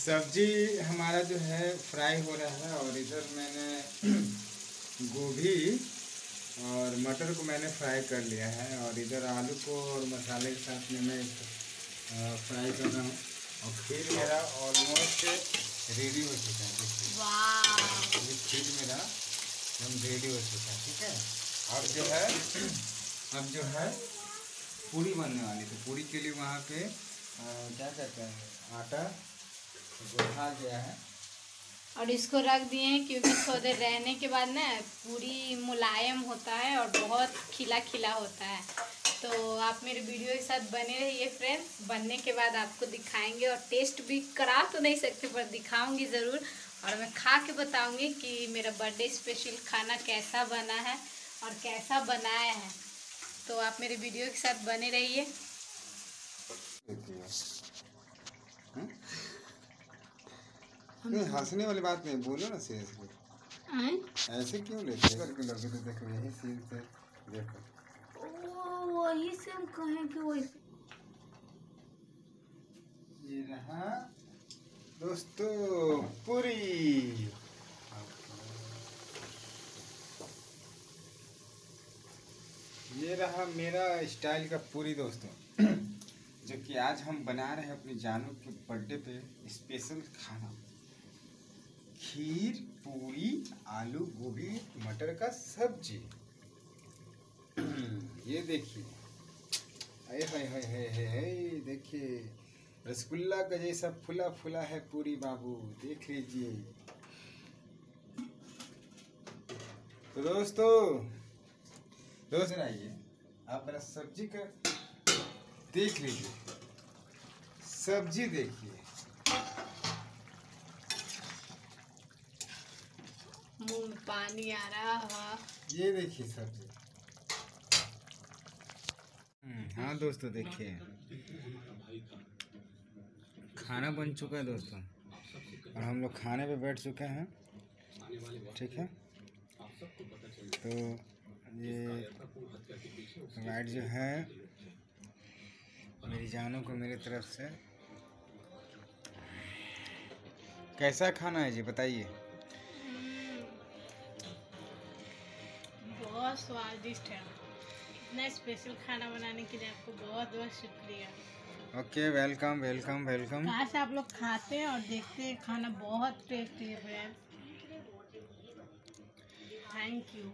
सब्ज़ी हमारा जो है फ्राई हो रहा है और इधर मैंने गोभी और मटर को मैंने फ्राई कर लिया है और इधर आलू को और मसाले के साथ में मैं फ्राई कर रहा हूँ। और खीर मेरा ऑलमोस्ट रेडी हो चुका है देखिए। ये खीर मेरा एकदम रेडी हो चुका है ठीक है? और जो है अब जो है पूरी बनने वाली तो पूरी के लिए वहाँ पे क्या कहते हैं आटा गया है। और इसको रख दिए हैं क्योंकि थोड़ी देर रहने के बाद ना पूरी मुलायम होता है और बहुत खिला खिला होता है। तो आप मेरे वीडियो के साथ बने रहिए फ्रेंड्स बनने के बाद आपको दिखाएँगे और टेस्ट भी करा तो नहीं सकते पर दिखाऊँगी ज़रूर। और मैं खा के बताऊँगी कि मेरा बर्थडे स्पेशल खाना कैसा बना है और कैसा बनाया है। तो आप मेरे वीडियो के साथ बने रहिए लेती है हम्म? नहीं हंसने वाली बात नहीं बोलो ना सीरियसली ऐसे क्यों लेते हो? करके लोग तो देखो यही सीन से देखो। वही से हम कहें कि वही ये रहा दोस्तों पूरी। ये रहा मेरा स्टाइल का पूरी दोस्तों जो कि आज हम बना रहे हैं अपनी जानू के बर्थडे पे स्पेशल खाना। खीर, पूरी, आलू, गोभी, मटर का सब्ज़ी। ये देखिए। अरे हाय हाय हाय हाय हाय देखिए। रसगुल्ला का जैसा फुला फुला है पूरी बाबू, देख लीजिए। तो दोस्तों दोस्त आइए, आप मेरा सब्ज़ी का देख लीजिए। सब्ज़ी देखिए मुँह में पानी आ रहा है ये देखिए सब्ज़ी हम्म, हाँ दोस्तों देखिए। खाना बन चुका है दोस्तों। और हम लोग खाने पे बैठ चुके हैं। ठीक है? तो ये राइड जो है मेरी जानों को मेरी तरफ़ से। कैसा खाना है जी बताइए। बहुत स्वादिष्ट है। इतना स्पेशल खाना बनाने के लिए आपको बहुत बहुत शुक्रिया। ओके वेलकम वेलकम वेलकम काश आप लोग खाते हैं और देखते हैं खाना बहुत टेस्टी है। Thank you